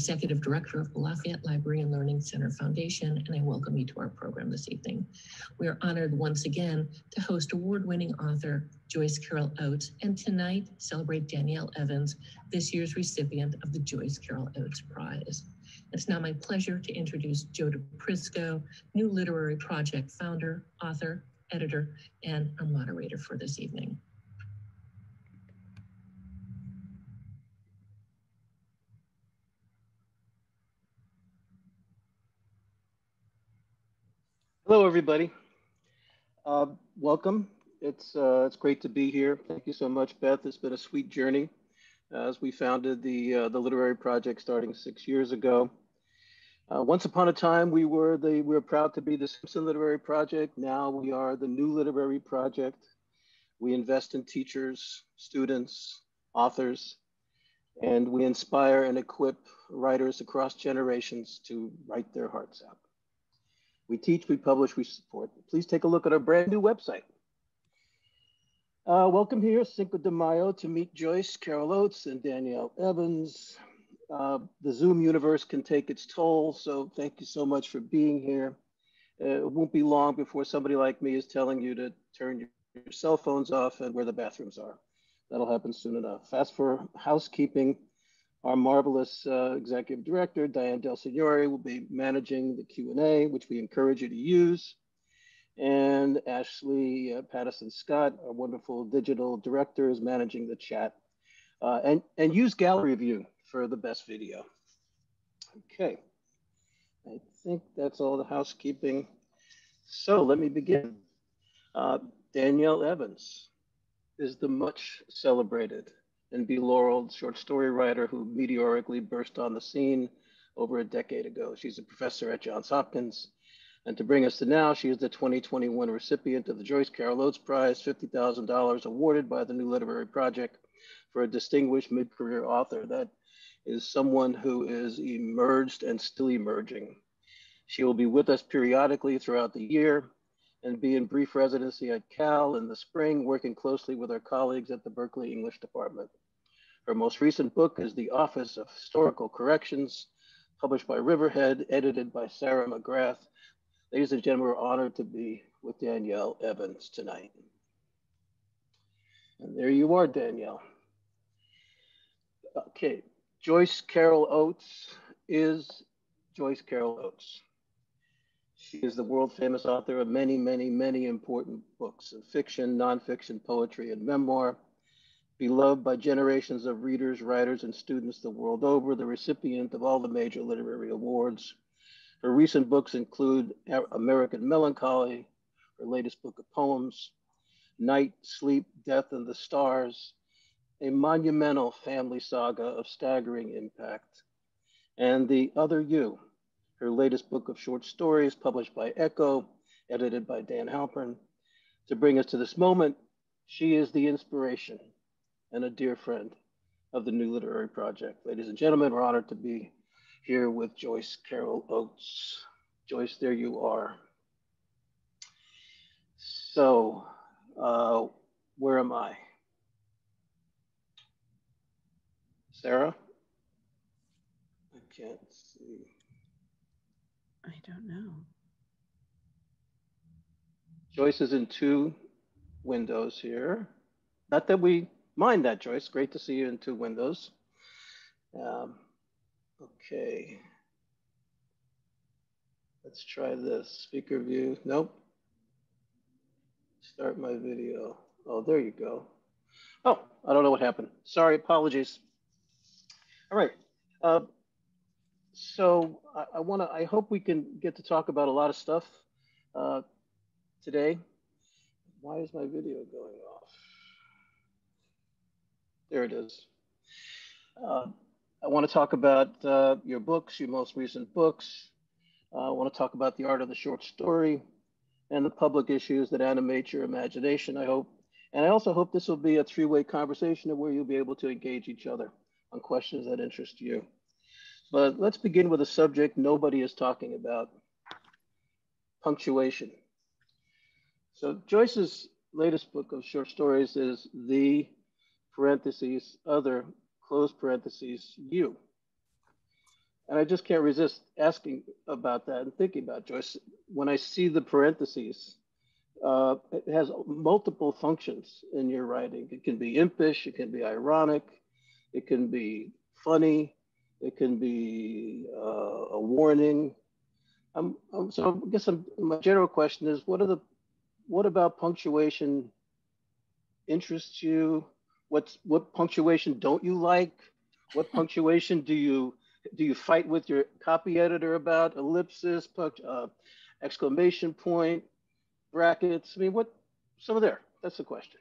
Executive Director of the Lafayette Library and Learning Center Foundation, and I welcome you to our program this evening. We are honored once again to host award-winning author Joyce Carol Oates, and tonight celebrate Danielle Evans, this year's recipient of the Joyce Carol Oates Prize. It's now my pleasure to introduce Joe Di Prisco, New Literary Project founder, author, editor, and our moderator for this evening. Hello, everybody. Uh, welcome. It's uh, it's great to be here. Thank you so much, Beth. It's been a sweet journey uh, as we founded the uh, the literary project starting six years ago. Uh, once upon a time, we were the we were proud to be the Simpson Literary Project. Now we are the New Literary Project. We invest in teachers, students, authors, and we inspire and equip writers across generations to write their hearts out. We teach, we publish, we support. Please take a look at our brand new website. Uh, welcome here, Cinco de Mayo, to meet Joyce, Carol Oates, and Danielle Evans. Uh, the Zoom universe can take its toll, so thank you so much for being here. Uh, it won't be long before somebody like me is telling you to turn your, your cell phones off and where the bathrooms are. That'll happen soon enough. As for housekeeping, our marvelous uh, executive director, Diane Del Signore, will be managing the Q&A, which we encourage you to use. And Ashley uh, Patterson Scott, our wonderful digital director, is managing the chat. Uh, and, and use gallery view for the best video. Okay, I think that's all the housekeeping. So let me begin. Uh, Danielle Evans is the much celebrated and belaureled short story writer who meteorically burst on the scene over a decade ago. She's a professor at Johns Hopkins. And to bring us to now, she is the 2021 recipient of the Joyce Carol Oates Prize, $50,000 awarded by the New Literary Project for a distinguished mid-career author that is someone who is emerged and still emerging. She will be with us periodically throughout the year and be in brief residency at Cal in the spring, working closely with our colleagues at the Berkeley English Department. Her most recent book is The Office of Historical Corrections, published by Riverhead, edited by Sarah McGrath. Ladies and gentlemen, we're honored to be with Danielle Evans tonight. And there you are, Danielle. Okay, Joyce Carol Oates is Joyce Carol Oates. She is the world famous author of many, many, many important books of fiction, nonfiction, poetry, and memoir beloved by generations of readers, writers, and students the world over, the recipient of all the major literary awards. Her recent books include American Melancholy, her latest book of poems, Night, Sleep, Death, and the Stars, a monumental family saga of staggering impact, and The Other You, her latest book of short stories published by Ecco, edited by Dan Halpern. To bring us to this moment, she is the inspiration and a dear friend of the New Literary Project. Ladies and gentlemen, we're honored to be here with Joyce Carol Oates. Joyce, there you are. So, uh, where am I? Sarah? I can't see. I don't know. Joyce is in two windows here. Not that we mind that, Joyce. Great to see you in two windows. Um, okay. Let's try this. Speaker view. Nope. Start my video. Oh, there you go. Oh, I don't know what happened. Sorry, apologies. All right. Uh, so I, I want to, I hope we can get to talk about a lot of stuff uh, today. Why is my video going off? There it is. Uh, I want to talk about uh, your books, your most recent books. Uh, I want to talk about the art of the short story and the public issues that animate your imagination, I hope. And I also hope this will be a three-way conversation where you'll be able to engage each other on questions that interest you. But let's begin with a subject nobody is talking about, punctuation. So Joyce's latest book of short stories is The parentheses, other, close parentheses, you. And I just can't resist asking about that and thinking about Joyce. When I see the parentheses, uh, it has multiple functions in your writing. It can be impish, it can be ironic, it can be funny, it can be uh, a warning. I'm, I'm, so I guess I'm, my general question is, what are the, what about punctuation interests you? What's what punctuation don't you like? What punctuation do you do you fight with your copy editor about? Ellipsis, uh, exclamation point, brackets. I mean, what? Some of there. That's the question.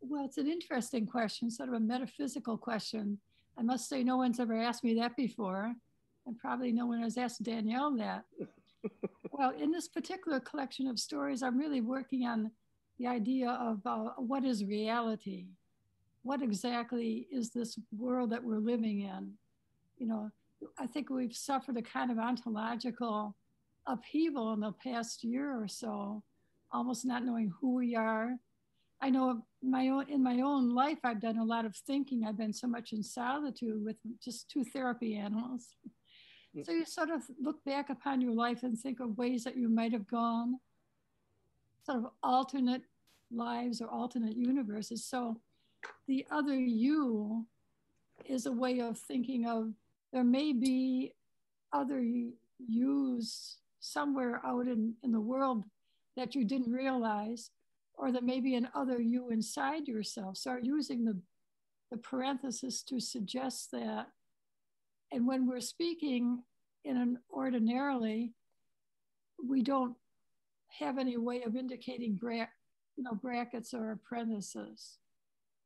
Well, it's an interesting question, sort of a metaphysical question. I must say, no one's ever asked me that before, and probably no one has asked Danielle that. well, in this particular collection of stories, I'm really working on the idea of uh, what is reality? What exactly is this world that we're living in? You know, I think we've suffered a kind of ontological upheaval in the past year or so, almost not knowing who we are. I know my own in my own life, I've done a lot of thinking. I've been so much in solitude with just two therapy animals. Mm. So you sort of look back upon your life and think of ways that you might have gone, sort of alternate lives or alternate universes. So the other you is a way of thinking of there may be other yous somewhere out in, in the world that you didn't realize, or there may be an other you inside yourself. Start using the, the parenthesis to suggest that. And when we're speaking in an ordinarily, we don't have any way of indicating bra- you know, brackets or apprentices.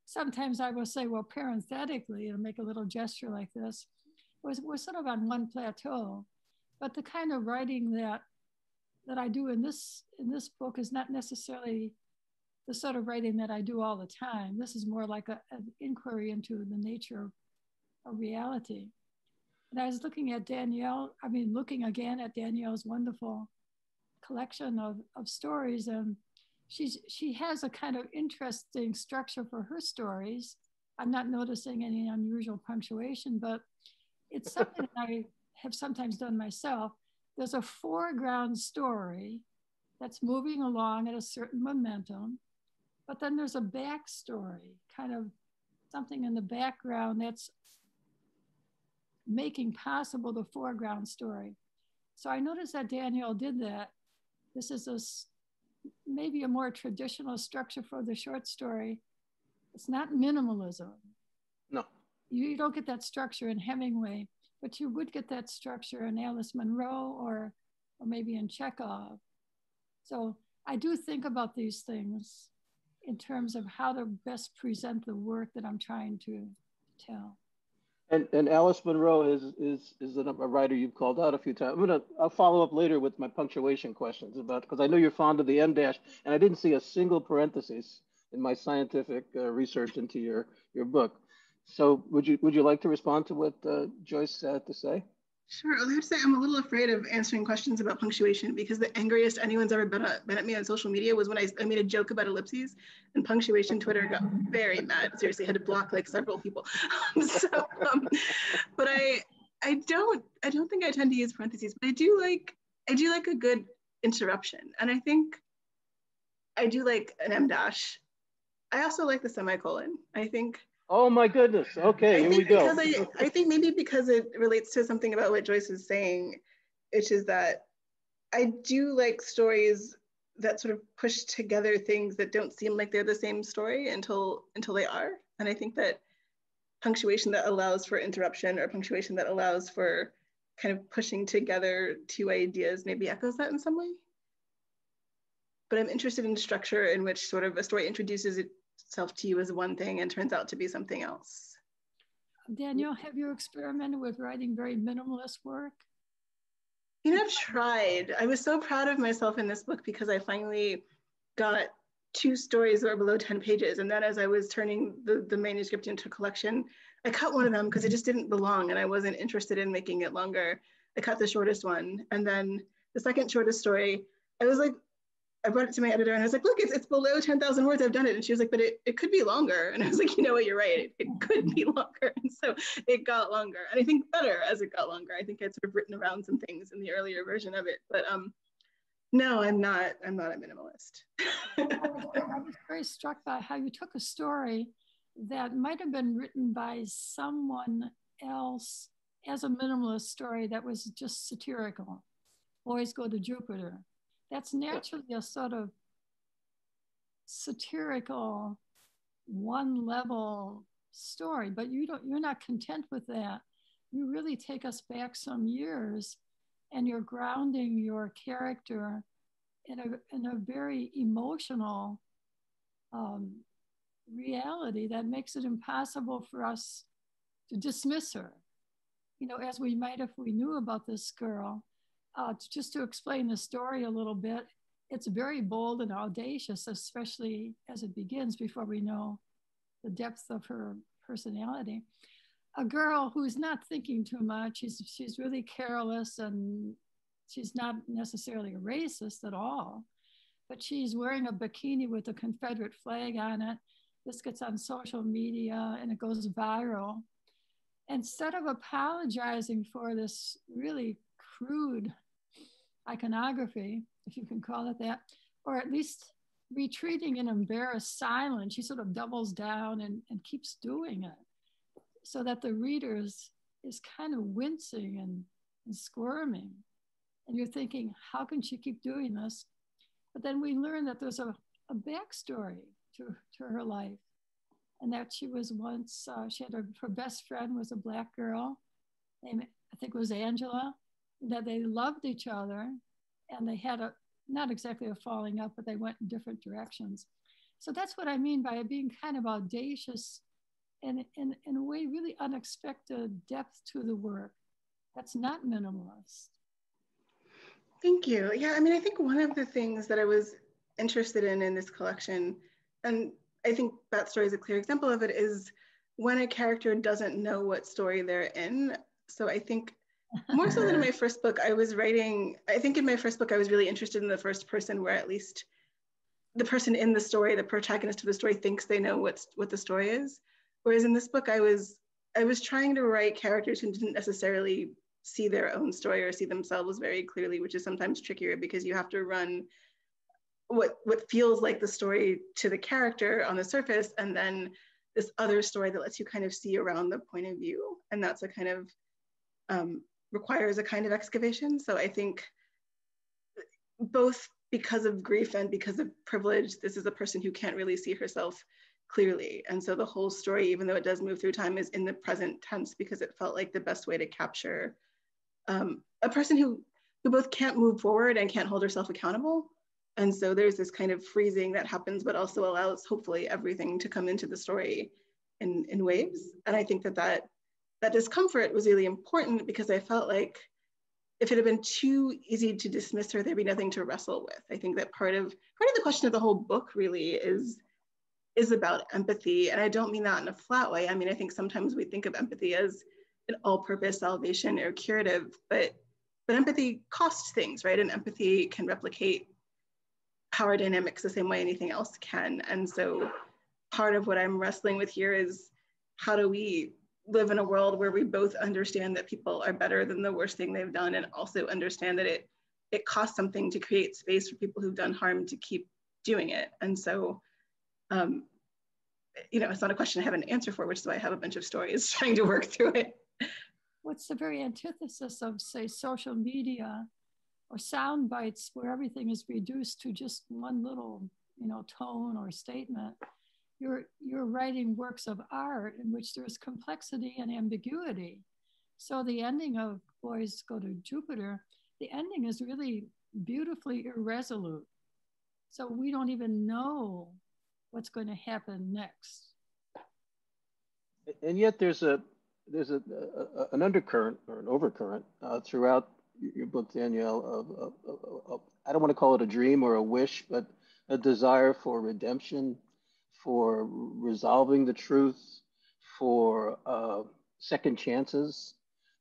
Sometimes I will say, well, parenthetically, and make a little gesture like this, we're, we're sort of on one plateau. But the kind of writing that that I do in this in this book is not necessarily the sort of writing that I do all the time. This is more like a, an inquiry into the nature of, of reality. And I was looking at Danielle, I mean, looking again at Danielle's wonderful collection of, of stories. And she's, she has a kind of interesting structure for her stories. I'm not noticing any unusual punctuation, but it's something I have sometimes done myself. There's a foreground story that's moving along at a certain momentum, but then there's a backstory, kind of something in the background that's making possible the foreground story. So I noticed that Danielle did that. This is a maybe a more traditional structure for the short story. It's not minimalism. No. You, you don't get that structure in Hemingway, but you would get that structure in Alice Munro or, or maybe in Chekhov. So I do think about these things in terms of how to best present the work that I'm trying to tell. And, and Alice Munro is is is a writer you've called out a few times. I'm gonna I'll follow up later with my punctuation questions about because I know you're fond of the em dash, and I didn't see a single parenthesis in my scientific uh, research into your your book. So would you would you like to respond to what uh, Joyce had to say? Sure. I have to say, I'm a little afraid of answering questions about punctuation because the angriest anyone's ever been at, been at me on social media was when I, I made a joke about ellipses and punctuation Twitter got very mad. Seriously, had to block like several people. so, um, but I, I don't, I don't think I tend to use parentheses, but I do like, I do like a good interruption. And I think I do like an em dash. I also like the semicolon. I think Oh my goodness. Okay, here we go. I, I think maybe because it relates to something about what Joyce is saying, which is that I do like stories that sort of push together things that don't seem like they're the same story until until they are. And I think that punctuation that allows for interruption or punctuation that allows for kind of pushing together two ideas maybe echoes that in some way. But I'm interested in structure in which sort of a story introduces it self to you as one thing and turns out to be something else. Danielle, have you experimented with writing very minimalist work? You know, I've tried. I was so proud of myself in this book because I finally got two stories that were below 10 pages. And then as I was turning the, the manuscript into a collection, I cut one of them because it just didn't belong and I wasn't interested in making it longer. I cut the shortest one. And then the second shortest story, I was like I brought it to my editor and I was like, look, it's, it's below 10,000 words. I've done it. And she was like, but it, it could be longer. And I was like, you know what, you're right. It, it could be longer. And so it got longer. And I think better as it got longer. I think I'd sort of written around some things in the earlier version of it. But um, no, I'm not, I'm not a minimalist. I was very struck by how you took a story that might have been written by someone else as a minimalist story that was just satirical. Boys go to Jupiter that's naturally a sort of satirical one level story but you don't you're not content with that. You really take us back some years and you're grounding your character in a, in a very emotional um, reality that makes it impossible for us to dismiss her. You know as we might if we knew about this girl uh, just to explain the story a little bit, it's very bold and audacious, especially as it begins before we know the depth of her personality. A girl who's not thinking too much, she's, she's really careless and she's not necessarily a racist at all, but she's wearing a bikini with a Confederate flag on it. This gets on social media and it goes viral. Instead of apologizing for this really crude iconography, if you can call it that, or at least retreating in embarrassed silence. She sort of doubles down and, and keeps doing it so that the reader is is kind of wincing and, and squirming. And you're thinking, how can she keep doing this? But then we learn that there's a, a backstory to, to her life and that she was once, uh, she had a, her best friend was a black girl named, I think it was Angela, that they loved each other and they had a not exactly a falling out, but they went in different directions. So that's what I mean by being kind of audacious and in, in a way really unexpected depth to the work. That's not minimalist. Thank you. Yeah, I mean, I think one of the things that I was interested in in this collection, and I think that story is a clear example of it, is when a character doesn't know what story they're in. So I think more so than in my first book i was writing i think in my first book i was really interested in the first person where at least the person in the story the protagonist of the story thinks they know what's what the story is. Whereas in this book i was i was trying to write characters who didn't necessarily see their own story or see themselves very clearly which is sometimes trickier because you have to run what what feels like the story to the character on the surface and then this other story that lets you kind of see around the point of view. And that's a kind of um, requires a kind of excavation. So I think both because of grief and because of privilege, this is a person who can't really see herself clearly. And so the whole story, even though it does move through time, is in the present tense because it felt like the best way to capture um, a person who, who both can't move forward and can't hold herself accountable. And so there's this kind of freezing that happens, but also allows hopefully everything to come into the story in, in waves. And I think that that that discomfort was really important because I felt like if it had been too easy to dismiss her, there'd be nothing to wrestle with. I think that part of part of the question of the whole book really is is about empathy. And I don't mean that in a flat way. I mean, I think sometimes we think of empathy as an all-purpose salvation or curative, but but empathy costs things, right? And empathy can replicate power dynamics the same way anything else can. And so part of what I'm wrestling with here is how do we live in a world where we both understand that people are better than the worst thing they've done and also understand that it it costs something to create space for people who've done harm to keep doing it. And so um, you know it's not a question i have an answer for which is why i have a bunch of stories trying to work through it. What's the very antithesis of say social media or sound bites where everything is reduced to just one little you know tone or statement you're, you're writing works of art in which there's complexity and ambiguity. So the ending of Boys Go to Jupiter, the ending is really beautifully irresolute. So we don't even know what's going to happen next. And yet there's a there's a, a an undercurrent or an overcurrent uh, throughout your book, Danielle. Of, of, of, of, I don't want to call it a dream or a wish, but a desire for redemption, for resolving the truth, for uh, second chances,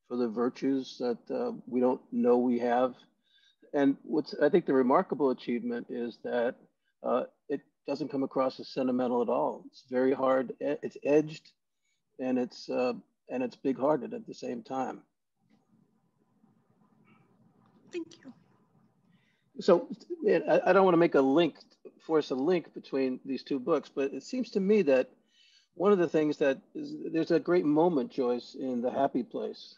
for the virtues that uh, we don't know we have. and what's I think the remarkable achievement is that uh, it doesn't come across as sentimental at all. It's very hard. It's edged, and it's uh, and it's big-hearted at the same time. Thank you. So I, don't want to make a link, force a link between these two books, but it seems to me that one of the things that is, there's a great moment, Joyce, in The Happy Place,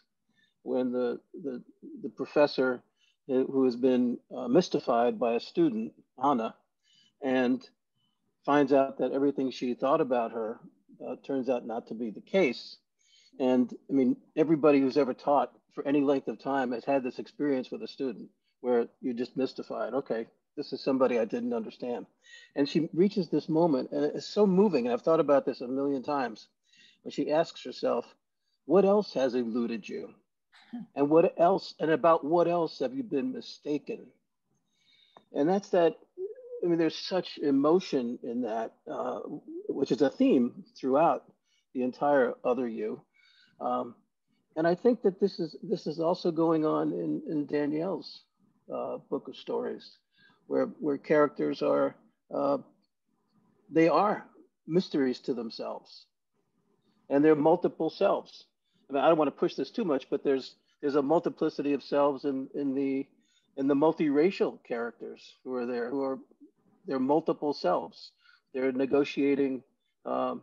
when the the, the professor who has been uh, mystified by a student, Anna, and finds out that everything she thought about her uh, turns out not to be the case. And I mean, everybody who's ever taught for any length of time has had this experience with a student where you're just mystified. Okay, this is somebody I didn't understand. And she reaches this moment, and it's so moving. And I've thought about this a million times when she asks herself, What else has eluded you? And what else, and about what else have you been mistaken? And that's that. I mean, there's such emotion in that, uh, which is a theme throughout the entire Other You. Um, and I think that this is this is also going on in, in Danielle's uh, book of stories, where where characters are uh, they are mysteries to themselves, and they're multiple selves. I mean, I don't want to push this too much, but there's there's a multiplicity of selves in in the in the multiracial characters who are there, who are they're multiple selves. They're negotiating um,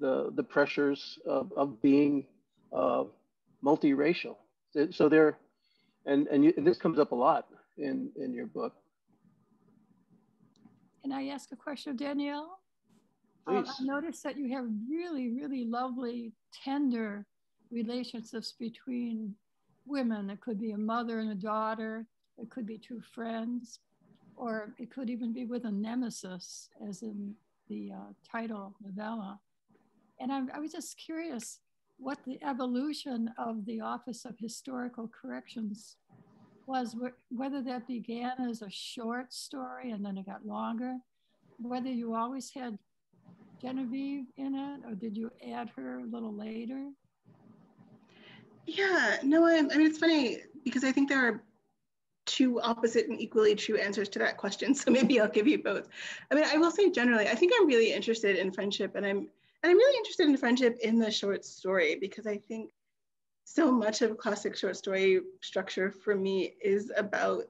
the the pressures of, of being uh, multiracial. So they're and and, you, and this comes up a lot in in your book. Can I ask a question of Danielle? Uh, I noticed that you have really, really lovely, tender relationships between women. It could be a mother and a daughter. It could be two friends, or it could even be with a nemesis, as in the uh, title novella. And I, I was just curious what the evolution of the Office of Historical Corrections was, whether that began as a short story and then it got longer, whether you always had Genevieve in it, or did you add her a little later? Yeah, no, I, I mean, it's funny because I think there are two opposite and equally true answers to that question. So maybe I'll give you both. I mean, I will say generally, I think I'm really interested in friendship and I'm and I'm really interested in friendship in the short story because I think so much of classic short story structure for me is about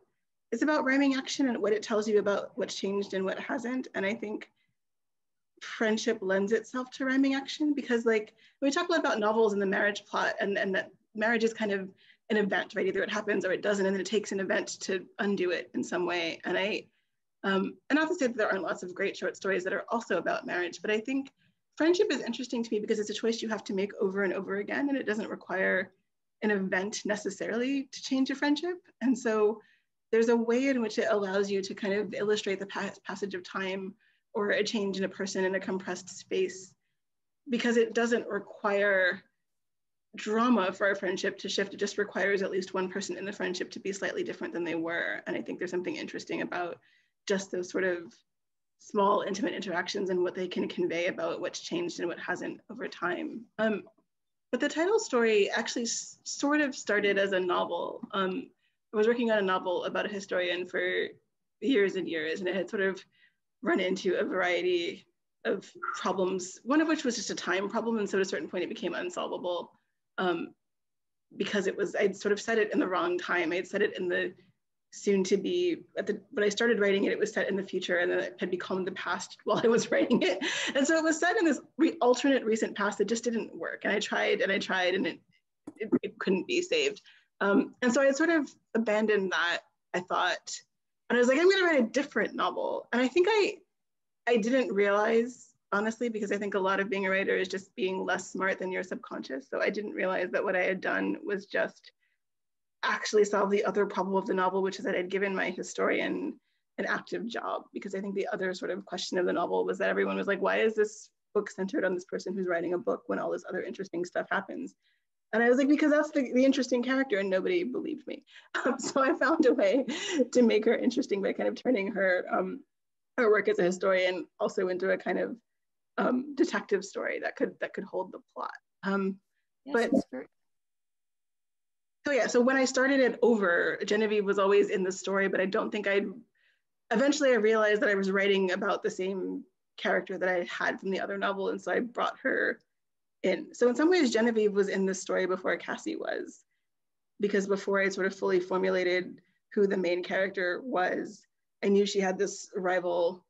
it's about rhyming action and what it tells you about what's changed and what hasn't. And I think friendship lends itself to rhyming action because like we talk a lot about novels and the marriage plot and, and that marriage is kind of an event, right? Either it happens or it doesn't, and then it takes an event to undo it in some way. And I, um, and not to say that there aren't lots of great short stories that are also about marriage, but I think friendship is interesting to me because it's a choice you have to make over and over again, and it doesn't require an event necessarily to change a friendship. And so there's a way in which it allows you to kind of illustrate the pas passage of time or a change in a person in a compressed space because it doesn't require drama for a friendship to shift. It just requires at least one person in the friendship to be slightly different than they were. And I think there's something interesting about just those sort of small intimate interactions and what they can convey about what's changed and what hasn't over time. Um, but the title story actually sort of started as a novel. Um, I was working on a novel about a historian for years and years, and it had sort of run into a variety of problems, one of which was just a time problem. And so at a certain point, it became unsolvable um, because it was, I'd sort of set it in the wrong time. I'd set it in the soon to be at the when I started writing it, it was set in the future and then it had become the past while I was writing it. And so it was set in this re alternate recent past that just didn't work. And I tried and I tried and it, it, it couldn't be saved. Um, and so I sort of abandoned that, I thought. And I was like, I'm gonna write a different novel. And I think I I didn't realize honestly, because I think a lot of being a writer is just being less smart than your subconscious. So I didn't realize that what I had done was just actually solve the other problem of the novel, which is that I'd given my historian an active job. Because I think the other sort of question of the novel was that everyone was like, why is this book centered on this person who's writing a book when all this other interesting stuff happens? And I was like, because that's the, the interesting character, and nobody believed me. Um, so I found a way to make her interesting by kind of turning her um, her work as a historian also into a kind of um, detective story that could that could hold the plot. Um, yes, but so yeah, so when I started it over, Genevieve was always in the story, but I don't think I'd, eventually I realized that I was writing about the same character that I had from the other novel. And so I brought her in. So in some ways, Genevieve was in the story before Cassie was, because before I sort of fully formulated who the main character was, I knew she had this rival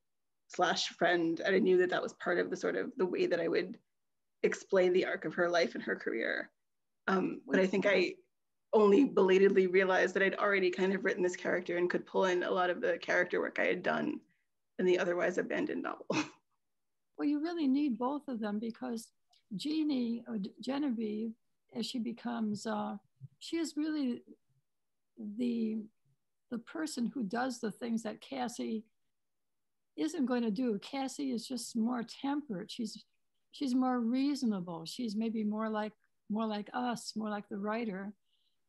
slash friend, and I knew that that was part of the sort of the way that I would explain the arc of her life and her career. Um, but I think I only belatedly realized that I'd already kind of written this character and could pull in a lot of the character work I had done in the otherwise abandoned novel. Well, you really need both of them because Jeannie or Genevieve, as she becomes, uh, she is really the the person who does the things that Cassie isn't going to do. Cassie is just more tempered. She's she's more reasonable. She's maybe more like more like us, more like the writer.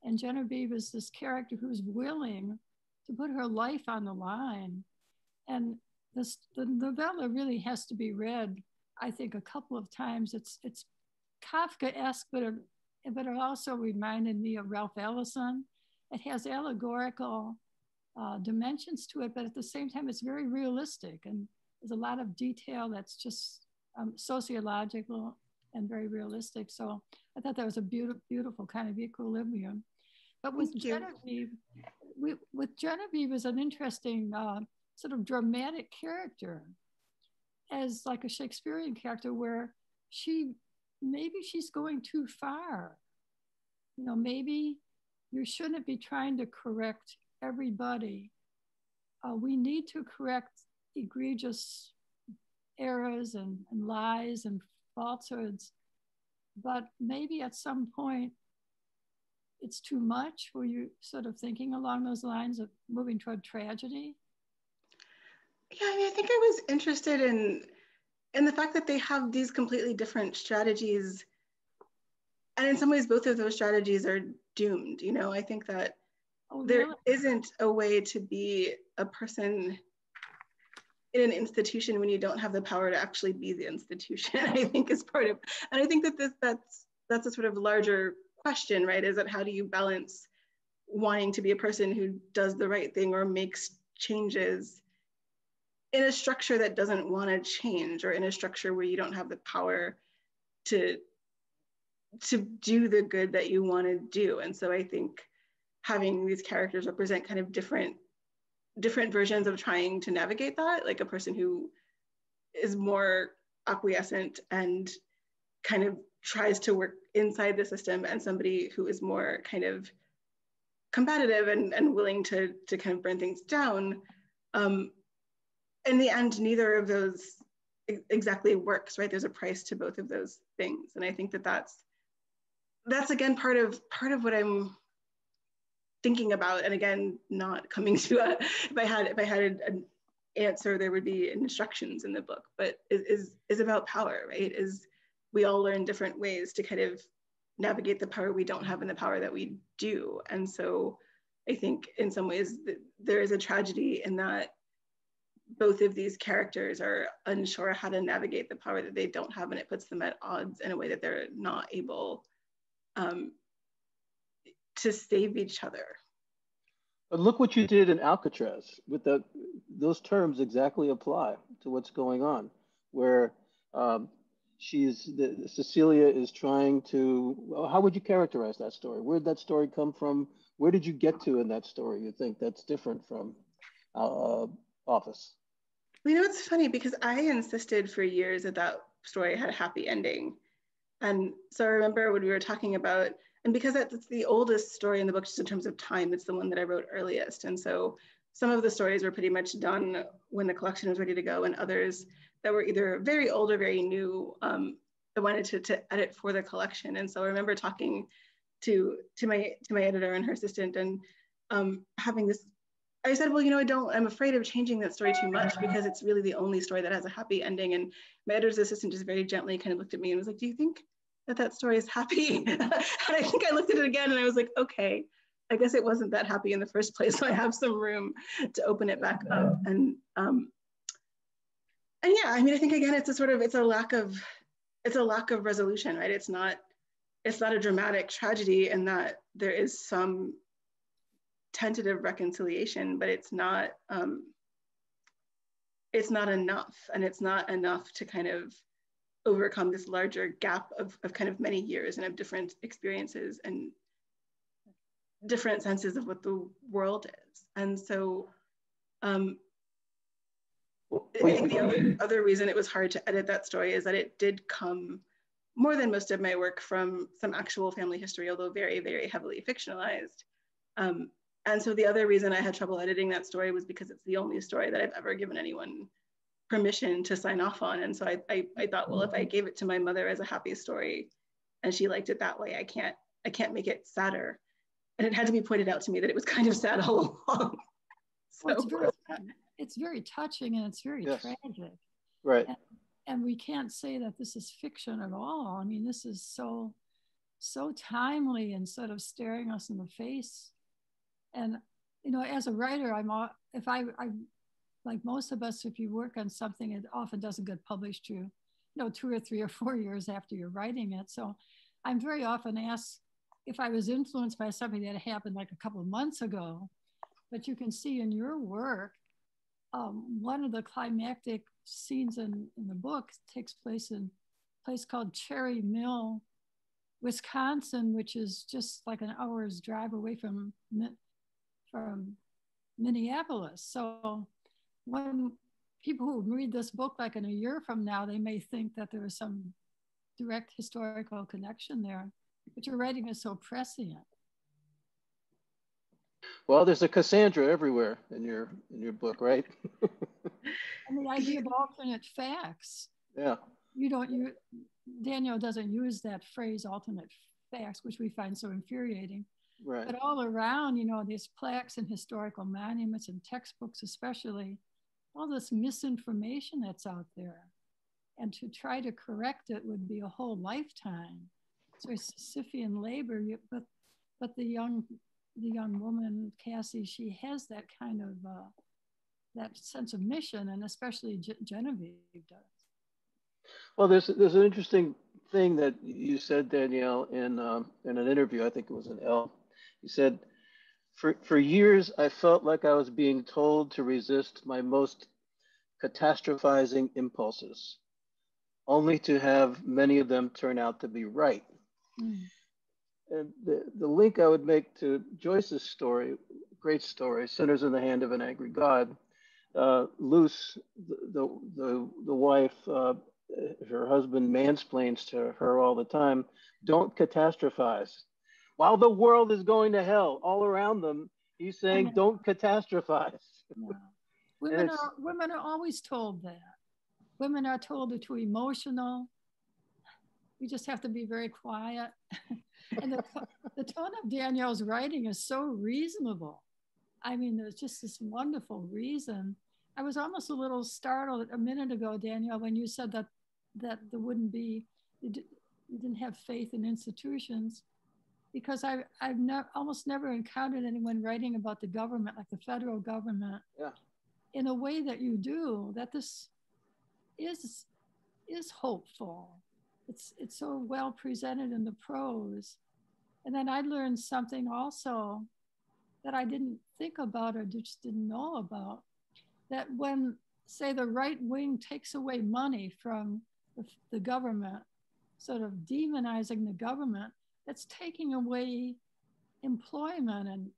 And Genevieve is this character who's willing to put her life on the line. And this, the novella really has to be read, I think, a couple of times. It's, it's Kafka-esque, but it, but it also reminded me of Ralph Ellison. It has allegorical uh, dimensions to it, but at the same time, it's very realistic. And there's a lot of detail that's just um, sociological and very realistic. So I thought that was a beautiful, beautiful kind of equilibrium. But with Thank Genevieve, we, with Genevieve is an interesting uh, sort of dramatic character as like a Shakespearean character where she maybe she's going too far. You know, maybe you shouldn't be trying to correct everybody. Uh, we need to correct egregious errors and, and lies and falsehoods. But maybe at some point it's too much? Were you sort of thinking along those lines of moving toward tragedy? Yeah, I mean, I think I was interested in in the fact that they have these completely different strategies, and in some ways, both of those strategies are doomed. You know, I think that oh, there really? not a way to be a person in an institution when you don't have the power to actually be the institution. I think is part of, and I think that this that's that's a sort of larger question, right? Is that how do you balance wanting to be a person who does the right thing or makes changes in a structure that doesn't want to change or in a structure where you don't have the power to to do the good that you want to do and so i think having these characters represent kind of different different versions of trying to navigate that like a person who is more acquiescent and kind of tries to work inside the system and somebody who is more kind of competitive and, and willing to, to kind of burn things down. Um, in the end, neither of those exactly works, right? There's a price to both of those things. And I think that that's, that's again, part of, part of what I'm thinking about. And again, not coming to a, if I had, if I had an answer, there would be instructions in the book, but is, is, is about power, right? Is, we all learn different ways to kind of navigate the power we don't have and the power that we do. And so I think in some ways there is a tragedy in that both of these characters are unsure how to navigate the power that they don't have and it puts them at odds in a way that they're not able um, to save each other. But look what you did in Alcatraz with the, those terms exactly apply to what's going on where um, she's the, Cecilia is trying to. How would you characterize that story? Where did that story come from? Where did you get to in that story? You think that's different from uh, Office? You know, it's funny because I insisted for years that that story had a happy ending, and so I remember when we were talking about, and because that's the oldest story in the book, just in terms of time, it's the one that I wrote earliest, and so some of the stories were pretty much done when the collection was ready to go, and others that were either very old or very new. Um, I wanted to, to edit for the collection, and so I remember talking to to my to my editor and her assistant, and um, having this. I said, well, you know, I don't. I'm afraid of changing that story too much because it's really the only story that has a happy ending. And my editor's assistant just very gently kind of looked at me and was like, "Do you think that that story is happy?" and I think I looked at it again and I was like, "Okay." I guess it wasn't that happy in the first place, so I have some room to open it back up. And um, and yeah, I mean, I think again, it's a sort of it's a lack of it's a lack of resolution, right? It's not it's not a dramatic tragedy and that there is some tentative reconciliation, but it's not um, it's not enough, and it's not enough to kind of overcome this larger gap of, of kind of many years and of different experiences and different senses of what the world is. And so um, I think the other, other reason it was hard to edit that story is that it did come more than most of my work from some actual family history, although very, very heavily fictionalized. Um, and so the other reason I had trouble editing that story was because it's the only story that I've ever given anyone permission to sign off on. And so I, I, I thought, well, if I gave it to my mother as a happy story and she liked it that way, I can't, I can't make it sadder. And it had to be pointed out to me that it was kind of sad all along. so, it's, very, touching and it's very yes. tragic. Right. And, and we can't say that this is fiction at all. I mean, this is so, so timely instead of staring us in the face. And, you know, as a writer, I'm, if I, I, like most of us, if you work on something, it often doesn't get published to, you know, two or three or four years after you're writing it. So I'm very often asked if I was influenced by something that happened like a couple of months ago. But you can see in your work, um, one of the climactic scenes in, in the book takes place in a place called Cherry Mill, Wisconsin, which is just like an hour's drive away from, from Minneapolis. So when people who read this book like in a year from now, they may think that there is some direct historical connection there, but your writing is so prescient. Well, there's a Cassandra everywhere in your in your book, right? and the idea of alternate facts. Yeah. You don't you Danielle doesn't use that phrase alternate facts, which we find so infuriating. Right. But all around, you know, these plaques and historical monuments and textbooks, especially, all this misinformation that's out there. And to try to correct it would be a whole lifetime. So Sisyphean labor, but but the young the young woman Cassie, she has that kind of uh, that sense of mission, and especially G- Genevieve does. Well, there's there's an interesting thing that you said, Danielle, in um, in an interview. I think it was in Elle. You said, "For for years, I felt like I was being told to resist my most catastrophizing impulses, only to have many of them turn out to be right." Mm. And the, the link I would make to Joyce's story, great story, Sinners in the Hand of an Angry God, uh, Luce, the, the, the, wife, uh, her husband mansplains to her all the time, don't catastrophize. While the world is going to hell all around them, he's saying, don't catastrophize. Yeah. Women, are, women are always told that. Women are told they're emotional. We just have to be very quiet. and the, the tone of Danielle's writing is so reasonable. I mean, there's just this wonderful reason I was almost a little startled a minute ago, Danielle, when you said that that there wouldn't be you didn't have faith in institutions, because I I've ne- almost never encountered anyone writing about the government, like the federal government, yeah. in a way that you do. That this is is hopeful. It's it's so well presented in the prose, and then I learned something also that I didn't think about or just didn't know about that when, say, the right wing takes away money from the, the government, sort of demonizing the government, that's taking away employment and,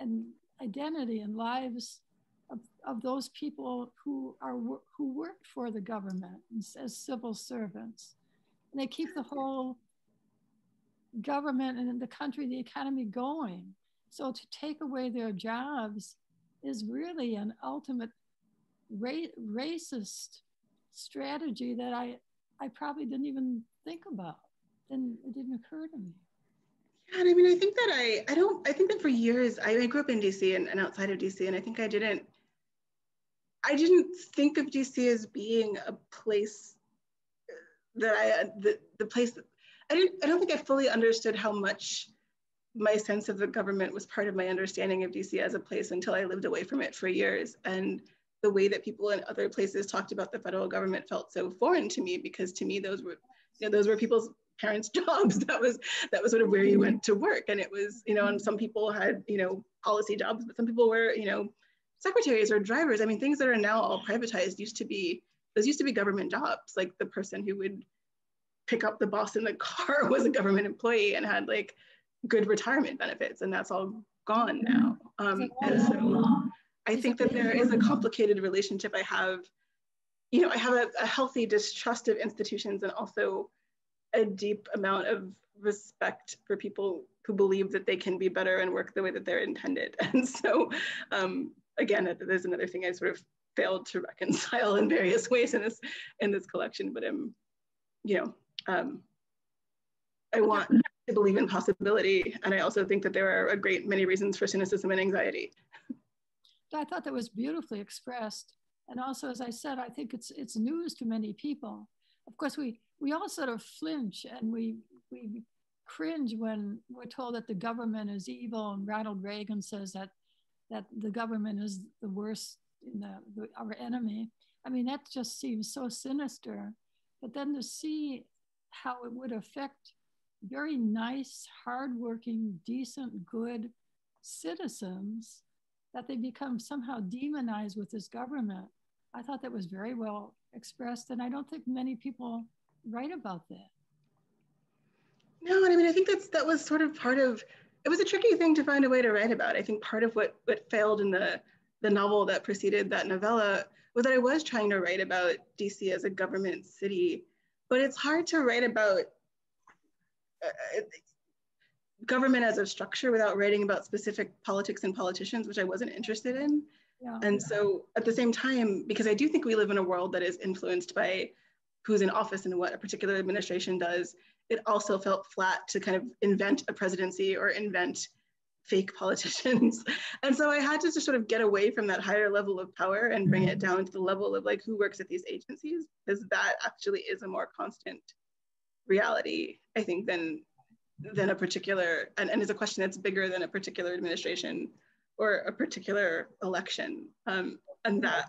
and identity and lives of, of those people who are who work for the government as civil servants. And they keep the whole government and the country, the economy going. So to take away their jobs is really an ultimate ra- racist strategy that I, I probably didn't even think about. And it didn't occur to me. Yeah, and I mean, I think that I, I don't, I think that for years, I, I grew up in DC and, and outside of DC, and I think I didn't, I didn't think of DC as being a place that I, uh, the, the place that, I didn't, I don't think I fully understood how much my sense of the government was part of my understanding of DC as a place until I lived away from it for years. And the way that people in other places talked about the federal government felt so foreign to me because to me those were you know those were people's parents' jobs. That was that was sort of where you went to work. And it was, you know, and some people had, you know, policy jobs, but some people were, you know, secretaries or drivers. I mean, things that are now all privatized used to be those used to be government jobs. Like the person who would pick up the boss in the car was a government employee and had like good retirement benefits, and that's all gone now. Um, and so I think that there is a complicated relationship I have. You know, I have a, a healthy distrust of institutions and also a deep amount of respect for people who believe that they can be better and work the way that they're intended. And so, um, again, there's another thing I sort of failed to reconcile in various ways in this in this collection. But I'm, you know, um, I want to believe in possibility, and I also think that there are a great many reasons for cynicism and anxiety. I thought that was beautifully expressed, and also, as I said, I think it's it's news to many people. Of course, we we all sort of flinch and we we cringe when we're told that the government is evil, and Ronald Reagan says that that the government is the worst the, the our enemy. I mean, that just seems so sinister. But then to see how it would affect very nice, hardworking, decent, good citizens, that they become somehow demonized with this government. I thought that was very well expressed, and I don't think many people write about that. No, and I mean, I think that's that was sort of part of. It was a tricky thing to find a way to write about. I think part of what what failed in the the novel that preceded that novella was that I was trying to write about DC as a government city, but it's hard to write about uh, government as a structure without writing about specific politics and politicians, which I wasn't interested in. Yeah. And so at the same time, because I do think we live in a world that is influenced by who's in office and what a particular administration does, it also felt flat to kind of invent a presidency or invent fake politicians. and so I had to just sort of get away from that higher level of power and bring it down to the level of like who works at these agencies, because that actually is a more constant reality, I think, than than a particular and, and is a question that's bigger than a particular administration or a particular election. Um, and that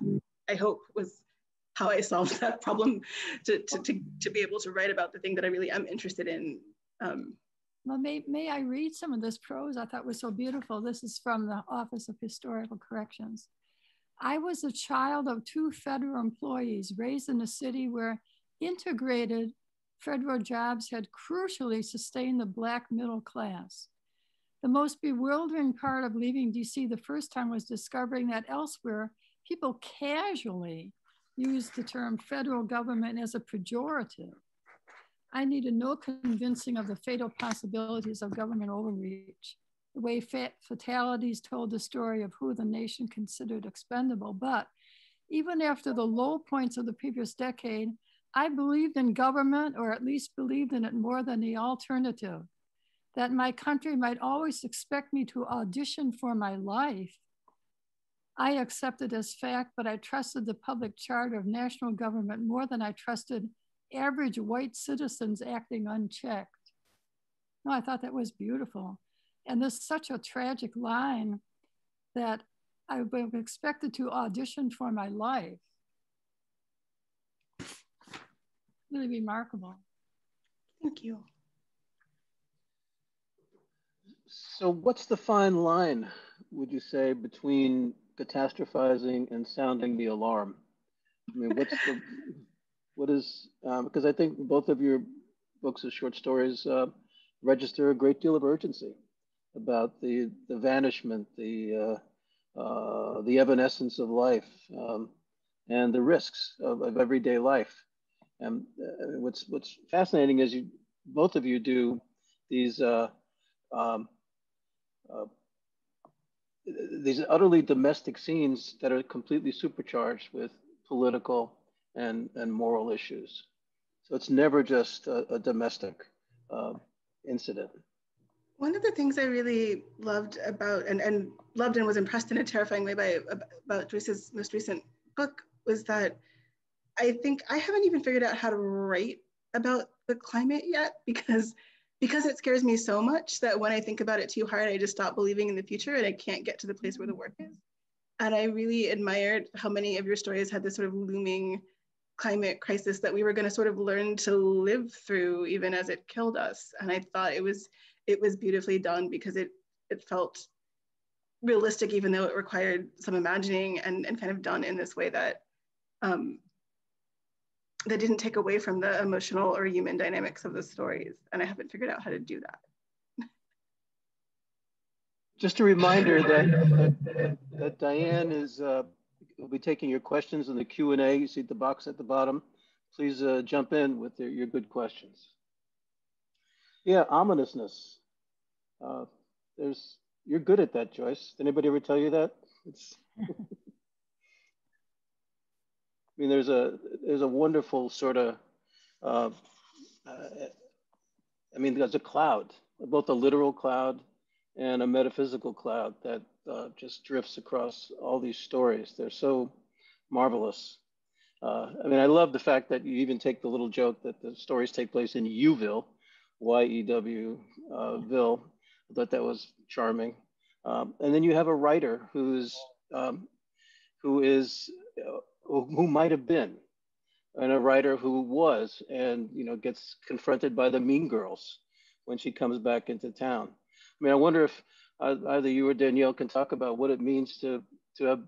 I hope was how I solved that problem to, to, to, to, be able to write about the thing that I really am interested in. Um, well, may, may I read some of this prose I thought was so beautiful? This is from the Office of Historical Corrections. I was a child of two federal employees raised in a city where integrated federal jobs had crucially sustained the Black middle class. The most bewildering part of leaving DC the first time was discovering that elsewhere, people casually used the term federal government as a pejorative. I needed no convincing of the fatal possibilities of government overreach. The way fatalities told the story of who the nation considered expendable. But even after the low points of the previous decade, I believed in government, or at least believed in it more than the alternative, that my country might always expect me to audition for my life I accepted as fact, but I trusted the public charter of national government more than I trusted average white citizens acting unchecked. No, I thought that was beautiful. And there's such a tragic line that I was expected to audition for my life. Really remarkable. Thank you. So, what's the fine line, would you say, between catastrophizing and sounding the alarm? I mean, what's the, what is, um, because I think both of your books of short stories uh, register a great deal of urgency about the, the vanishment, the, uh, uh, the evanescence of life, um, and the risks of, of everyday life. And uh, what's, what's fascinating is you, both of you do these uh, um, uh, these utterly domestic scenes that are completely supercharged with political and, and moral issues. So it's never just a, a domestic uh, incident. One of the things I really loved about and, and loved and was impressed in a terrifying way by about Joyce's most recent book was that I think I haven't even figured out how to write about the climate yet because because it scares me so much that when I think about it too hard, I just stop believing in the future and I can't get to the place where the work is. And I really admired how many of your stories had this sort of looming climate crisis that we were going to sort of learn to live through even as it killed us. And i thought it was it was beautifully done because it it felt realistic even though it required some imagining and, and kind of done in this way that um, that didn't take away from the emotional or human dynamics of the stories. And i haven't figured out how to do that. Just a reminder that, that, that Diane is uh, will be taking your questions in the Q&A. You see the box at the bottom. Please uh, jump in with your, your good questions. Yeah, ominousness. Uh, there's you're good at that, Joyce. Did anybody ever tell you that? It's I mean, there's a there's a wonderful sort of uh, uh, I mean, there's a cloud, both a literal cloud and a metaphysical cloud that uh, just drifts across all these stories. They're so marvelous. Uh, I mean, I love the fact that you even take the little joke that the stories take place in Yewville, Y-E-W uh. I thought that was charming. Um, and then you have a writer who's um, who is uh, who might have been, and a writer who was, and you know gets confronted by the mean girls when she comes back into town. I mean, I wonder if either you or Danielle can talk about what it means to to have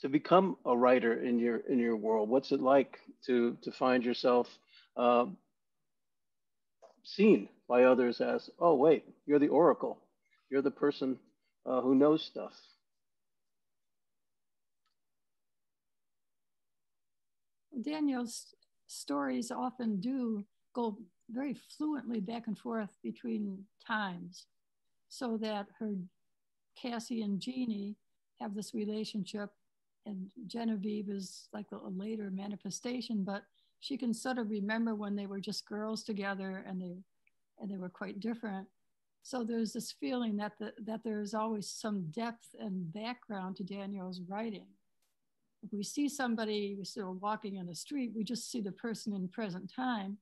to become a writer in your in your world. What's it like to to find yourself uh, seen by others as, oh wait, you're the oracle, you're the person uh, who knows stuff. Danielle's stories often do go very fluently back and forth between times so that her Cassie and Jeannie have this relationship and Genevieve is like a later manifestation, but she can sort of remember when they were just girls together and they and they were quite different. So there's this feeling that the, that there's always some depth and background to Danielle's writing. If we see somebody sort of walking in the street, we just see the person in present time.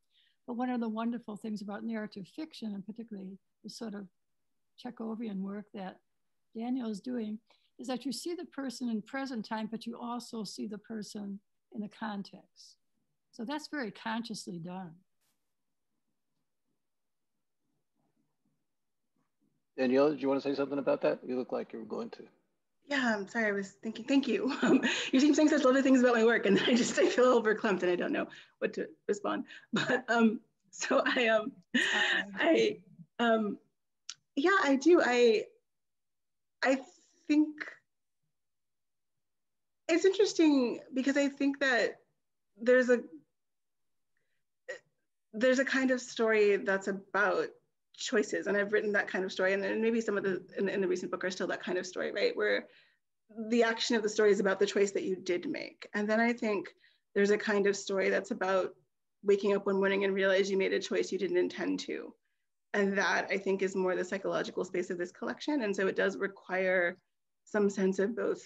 But one of the wonderful things about narrative fiction, and particularly the sort of Chekhovian work that Danielle is doing is that you see the person in present time, but you also see the person in a context. So that's very consciously done. Danielle, did you want to say something about that? You look like you were going to. Yeah, I'm sorry. I was thinking. Thank you. Um, you seem saying such lovely things about my work, and then I just I feel overclumped and I don't know what to respond. But um, so I um, I um, yeah, I do. I I think it's interesting because I think that there's a there's a kind of story that's about choices and i've written that kind of story and, then maybe some of the in, in, the recent book are still that kind of story right? Where the action of the story is about the choice that you did make. And then i think there's a kind of story that's about waking up one morning and realize you made a choice you didn't intend to and that I think is more the psychological space of this collection. And so it does require some sense of both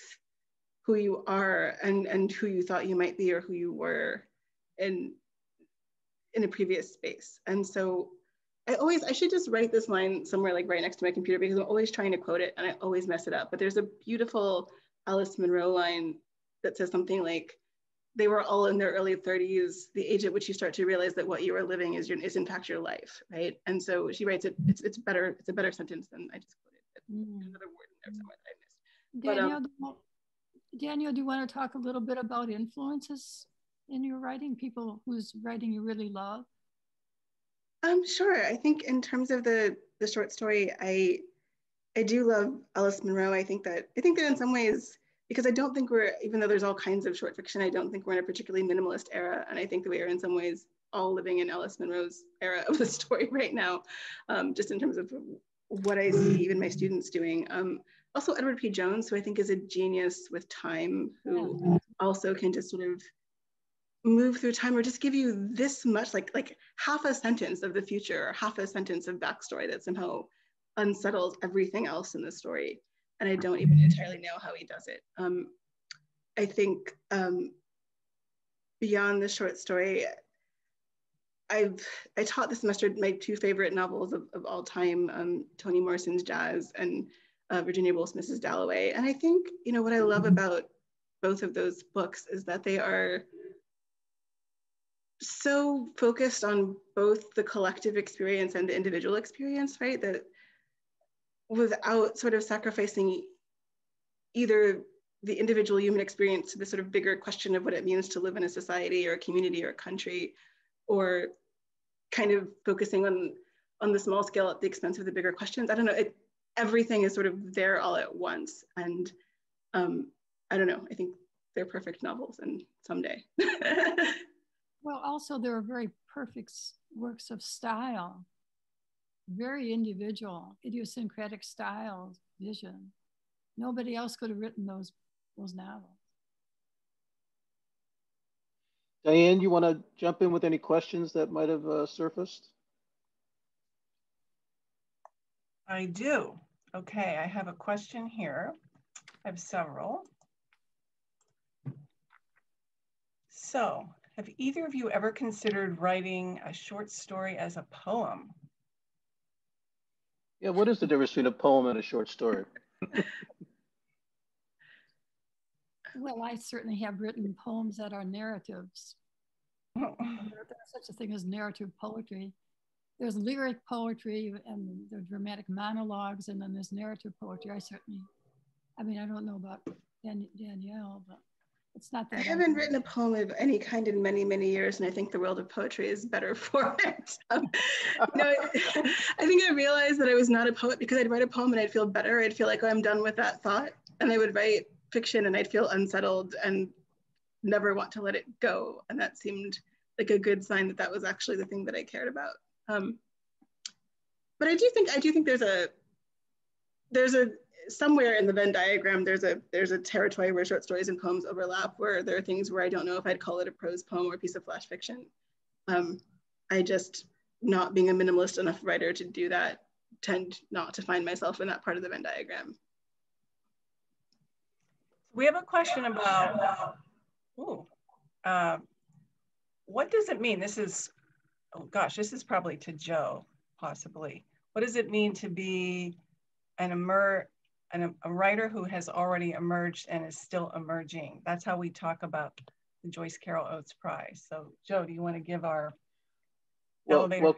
who you are and, and who you thought you might be or who you were in, in a previous space. And so I always, I should just write this line somewhere like right next to my computer because I'm always trying to quote it and I always mess it up. But there's a beautiful Alice Munro line that says something like, they were all in their early 30s, the age at which you start to realize that what you are living is your is in fact your life, right? And so she writes it. It's it's better. It's a better sentence than I just quoted. Mm. Another word in there somewhere that I missed. Danielle, but, um, Danielle, do you want to talk a little bit about influences in your writing? People whose writing you really love. Um, sure. I think in terms of the the short story, I I do love Alice Munro. I think that I think that in some ways because I don't think we're, even though there's all kinds of short fiction, I don't think we're in a particularly minimalist era. And I think that we are in some ways all living in Alice Munro's era of the story right now, um, just in terms of what I see even my students doing. Um, also Edward P. Jones, who I think is a genius with time, who also can just sort of move through time or just give you this much, like, like half a sentence of the future or half a sentence of backstory that somehow unsettles everything else in the story and I don't even entirely know how he does it. Um, I think um, beyond the short story, I've I taught this semester my two favorite novels of, of all time, um, Toni Morrison's Jazz and uh, Virginia Woolf's Mrs. Dalloway. And I think you know what I love about both of those books is that they are so focused on both the collective experience and the individual experience, right? That without sort of sacrificing either the individual human experience to the sort of bigger question of what it means to live in a society or a community or a country, or kind of focusing on on the small scale at the expense of the bigger questions. I don't know. It, everything is sort of there all at once, and um, I don't know. I think they're perfect novels, and someday. well, also there are very perfect works of style, very individual, idiosyncratic style, vision. Nobody else could have written those those novels. Diane, you want to jump in with any questions that might have uh, surfaced? I do. Okay, I have a question here. I have several. So, have either of you ever considered writing a short story as a poem? Yeah, what is the difference between a poem and a short story? well, I certainly have written poems that are narratives. there's such a thing as narrative poetry there's lyric poetry and the dramatic monologues, and then there's narrative poetry. I certainly, I mean, I don't know about Dan- Danielle, but it's not that. I haven't written a poem of any kind in many, many years, and I think the world of poetry is better for it. Um, no, I think I realized that I was not a poet because I'd write a poem and I'd feel better. I'd feel like oh, I'm done with that thought, and I would write fiction and I'd feel unsettled and never want to let it go. And that seemed like a good sign that that was actually the thing that I cared about. Um, but I do think I do think there's a there's a somewhere in the Venn diagram there's a there's a territory where short stories and poems overlap where there are things where I don't know if I'd call it a prose poem or a piece of flash fiction. Um, I just not being a minimalist enough writer to do that tend not to find myself in that part of the Venn diagram. We have a question about, ooh, uh, what does it mean? This is oh gosh, this is probably to Joe, possibly. What does it mean to be an emer an, a writer who has already emerged and is still emerging? That's how we talk about the Joyce Carol Oates Prize. So Joe, do you want to give our well, well,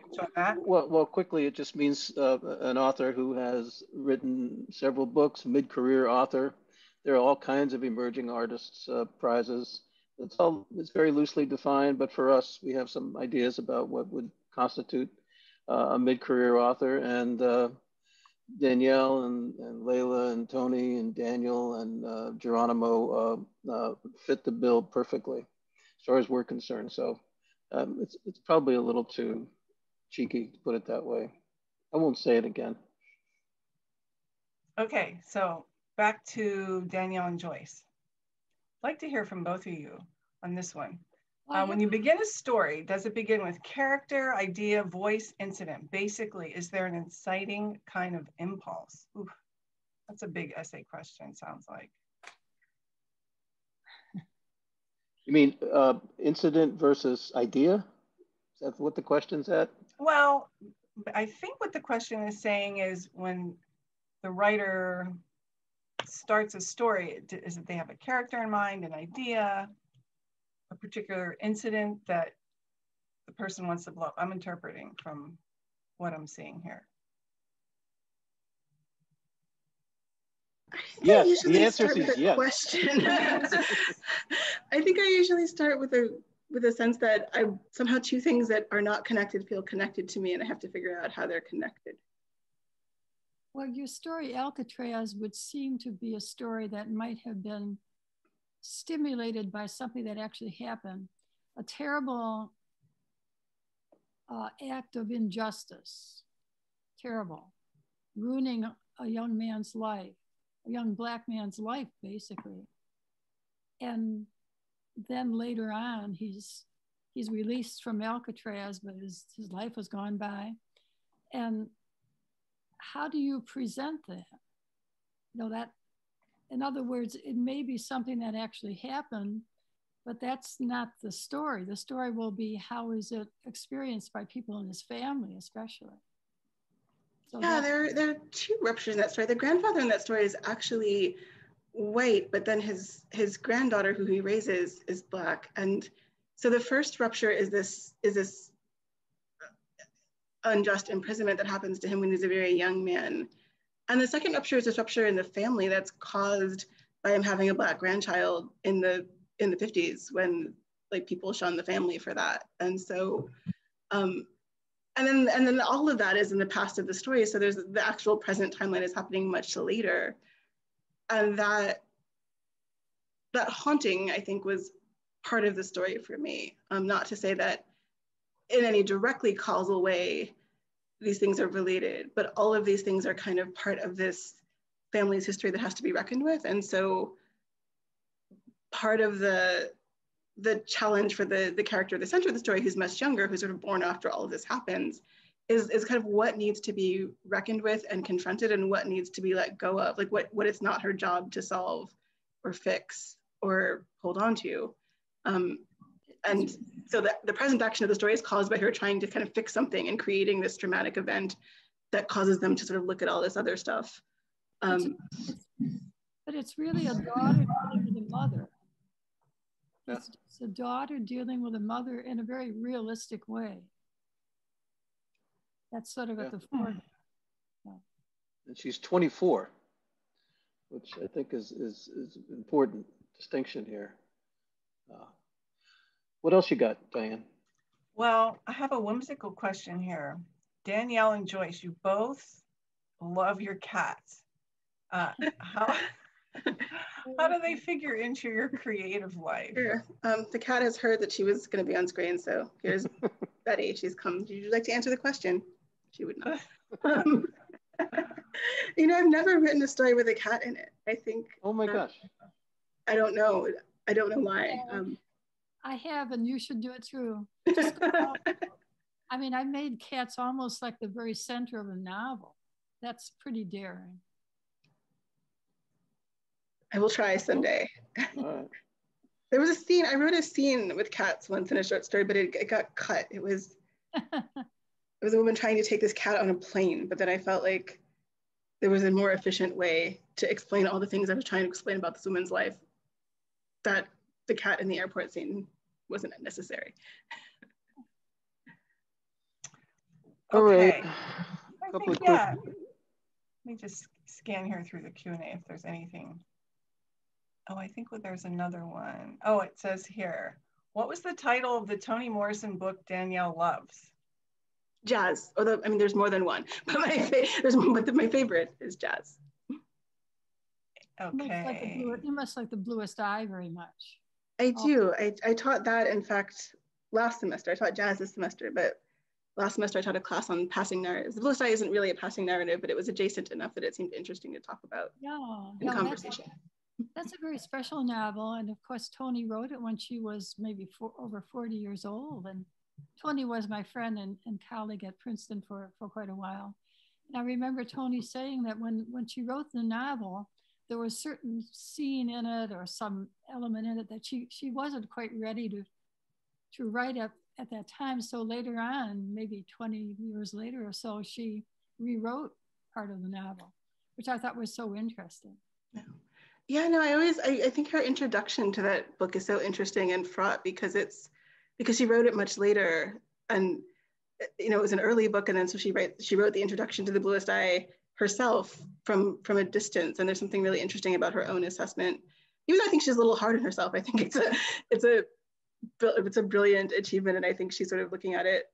well, well, quickly, it just means uh, an author who has written several books, mid-career author. There are all kinds of emerging artists uh, prizes it's all it's very loosely defined, but for us, we have some ideas about what would constitute uh, a mid-career author. And uh, Danielle and, and Laila and Tony and Daniel and uh, Geronimo uh, uh, fit the bill perfectly, as far as we're concerned. So um, it's it's probably a little too cheeky to put it that way. I won't say it again. Okay, so back to Danielle and Joyce. I'd like to hear from both of you on this one. Uh, when you begin a story, does it begin with character, idea, voice, incident? Basically, is there an inciting kind of impulse? Oof, that's a big essay question, sounds like. You mean uh, incident versus idea? Is that what the question's at? Well, I think what the question is saying is when the writer starts a story, is it they have a character in mind, an idea, a particular incident that the person wants to blow up? I'm interpreting from what I'm seeing here. yes, the answer is yes. Question. I think I usually start with a with a sense that I somehow two things that are not connected feel connected to me, and I have to figure out how they're connected. Well, your story, Alcatraz, would seem to be a story that might have been stimulated by something that actually happened a terrible uh, act of injustice, terrible, ruining a young man's life, a young black man's life, basically. And then later on, he's he's released from Alcatraz, but his, his life has gone by. And how do you present that? You know, that, in other words, it may be something that actually happened, but that's not the story. The story will be how is it experienced by people in his family, especially. So yeah, there, there are two ruptures in that story. The grandfather in that story is actually white, but then his his granddaughter, who he raises, is black. And So the first rupture is this is this unjust imprisonment that happens to him when he's a very young man. And the second rupture is a rupture in the family that's caused by him having a black grandchild in the in the 50s when like people shun the family for that. And so um and then and then all of that is in the past of the story. So there's the actual present timeline is happening much later. And that that haunting, I think, was part of the story for me. Um, not to say that in any directly causal way these things are related, but all of these things are kind of part of this family's history that has to be reckoned with. And so part of the the challenge for the the character at the center of the story, who's much younger, who's sort of born after all of this happens, is, is kind of what needs to be reckoned with and confronted and what needs to be let go of, like what, what it's not her job to solve or fix or hold on to. Um, and so the, the present action of the story is caused by her trying to kind of fix something and creating this dramatic event that causes them to sort of look at all this other stuff. Um, but it's really a daughter dealing with a mother. It's, it's a daughter dealing with a mother in a very realistic way. That's sort of yeah. at the fore. Yeah. And she's 24, which I think is is is important distinction here. Uh, what else you got, Diane? Well, I have a whimsical question here. Danielle and Joyce, you both love your cats. Uh, how how do they figure into your creative life? Sure. Um, the cat has heard that she was going to be on screen, so here's Betty. She's come. Would you like to answer the question? She would not. um, you know, I've never written a story with a cat in it. I think. Oh my gosh. I don't know. I don't know why. Um, I have, and you should do it too. I mean, I made cats almost like the very center of a novel. That's pretty daring. I will try someday. there was a scene, I wrote a scene with cats once in a short story, but it, it got cut. It was it was a woman trying to take this cat on a plane, but then I felt like there was a more efficient way to explain all the things I was trying to explain about this woman's life that the cat in the airport scene wasn't necessary. All right. Think, yeah. Let me just scan here through the Q&A if there's anything. Oh, I think there's another one. Oh, it says here, what was the title of the Toni Morrison book Danielle loves? Jazz. Although, I mean, there's more than one, but my, there's, but my favorite is jazz. Okay. Like blue, you must like the bluest eye very much. I do. I, I taught that, in fact, last semester. I taught jazz this semester, but last semester I taught a class on passing narratives. The blue eye isn't really a passing narrative, but it was adjacent enough that it seemed interesting to talk about yeah, in yeah, conversation. That's, that's, a very special novel. And of course, Toni wrote it when she was maybe four, over 40 years old. And Toni was my friend and, and colleague at Princeton for, for quite a while. And I remember Toni saying that when, when she wrote the novel, there was certain scene in it or some element in it that she she wasn't quite ready to to write up at that time. So later on, maybe 20 years later or so, she rewrote part of the novel, which I thought was so interesting. Yeah, yeah no, I always I, I think her introduction to that book is so interesting and fraught because it's because she wrote it much later and you know it was an early book and then so she write she wrote the introduction to the bluest eye herself from from a distance and there's something really interesting about her own assessment even though i think she's a little hard on herself i think it's a it's a it's a brilliant achievement and i think she's sort of looking at it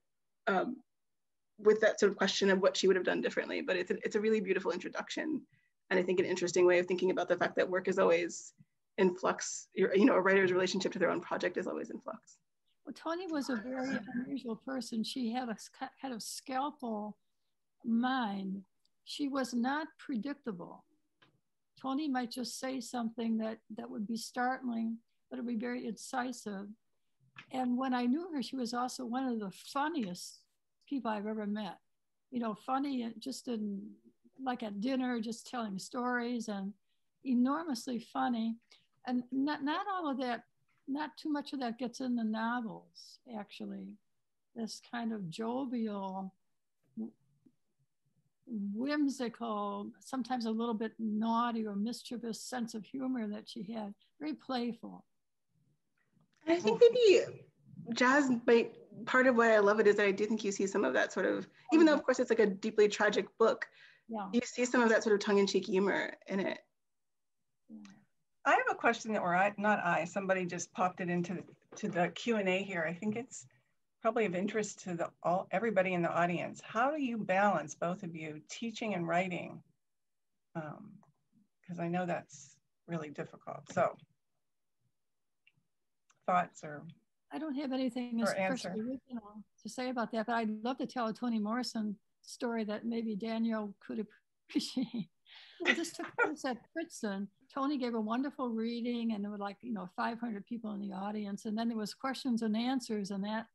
um, with that sort of question of what she would have done differently but it's a, it's a really beautiful introduction and i think an interesting way of thinking about the fact that work is always in flux you know a writer's relationship to their own project is always in flux. Well toni was a very unusual person. She had a kind of scalpel mind. She was not predictable. Toni might just say something that, that would be startling, but it would be very incisive. And when I knew her, she was also one of the funniest people I've ever met. You know, funny uh, just in like at dinner, just telling stories and enormously funny. And not, not all of that, not too much of that gets in the novels, actually. This kind of jovial, whimsical, sometimes a little bit naughty or mischievous sense of humor that she had, very playful. I think maybe jazz might part of why I love it is that I do think you see some of that sort of, even though mm-hmm. of course it's like a deeply tragic book, Yeah. you see some of that sort of tongue-in-cheek humor in it. I have a question that, or I, not I, somebody just popped it into to the Q and A here. I think it's probably of interest to the all everybody in the audience. How do you balance both of you teaching and writing? Um, because I know that's really difficult. So, thoughts or I don't have anything Or especially answer. original to say about that, but I'd love to tell a Toni Morrison story that maybe Danielle could appreciate. But this took place at Princeton. Toni gave a wonderful reading, and there were like you know 500 people in the audience, and then there was questions and answers, and that,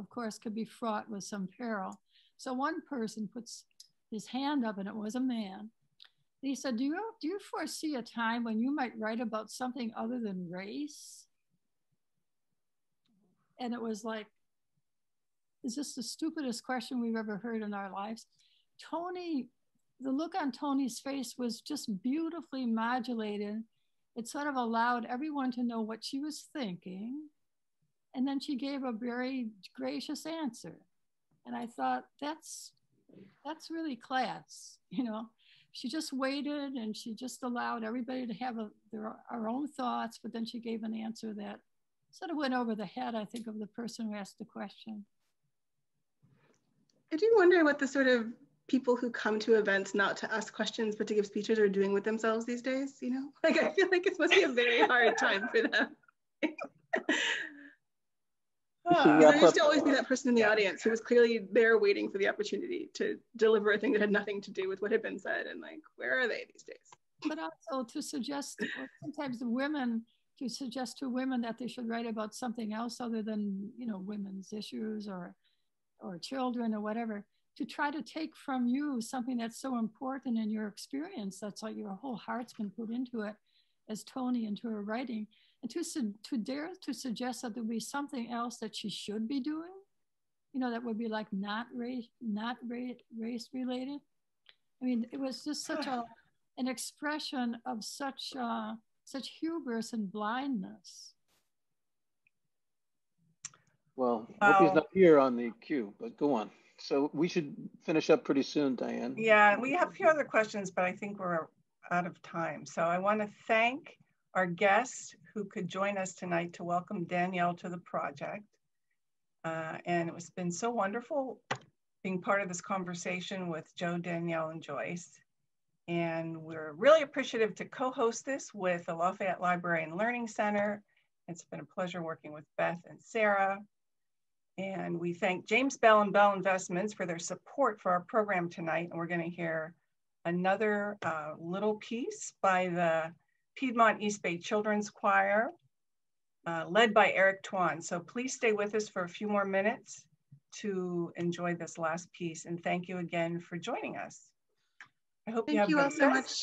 of course, could be fraught with some peril. So one person puts his hand up, and it was a man. He said, "Do you do you foresee a time when you might write about something other than race?" and it was like, is this the stupidest question we've ever heard in our lives? Toni, the look on Toni's face was just beautifully modulated. It sort of allowed everyone to know what she was thinking. And then she gave a very gracious answer. And I thought, that's that's really class, you know. She just waited and she just allowed everybody to have a, their our own thoughts, but then she gave an answer that sort of went over the head, I think, of the person who asked the question. I do wonder what the sort of people who come to events not to ask questions but to give speeches are doing with themselves these days, you know? Like I feel like it must be a very hard time for them. We should Ah, Because wrap there used to always be that person in the audience who was clearly there waiting for the opportunity to deliver a thing that had nothing to do with what had been said. And like, where are they these days? But also to suggest, sometimes the women, to suggest to women that they should write about something else other than, you know, women's issues or, or children or whatever, to try to take from you something that's so important in your experience. That's like your whole heart's been put into it as Toni into her writing. And to, su- to dare to suggest that there would be something else that she should be doing, you know, that would be like not race, not race, race related. I mean, it was just such a, an expression of such, uh, such hubris and blindness. Well, I hope he's not here on the queue, but go on. So we should finish up pretty soon, Diane. Yeah, we have a few other questions, but I think we're out of time. So I want to thank our guests who could join us tonight to welcome Danielle to the project. Uh, and it's been so wonderful being part of this conversation with Joe, Danielle, and Joyce. And we're really appreciative to co-host this with the Lafayette Library and Learning Center. It's been a pleasure working with Beth and Sarah. And we thank James Bell and Bell Investments for their support for our program tonight. And we're going to hear another uh, little piece by the Piedmont East Bay Children's Choir, uh, led by Eric Tuan. So please stay with us for a few more minutes to enjoy this last piece. And thank you again for joining us. I hope you have you all so much.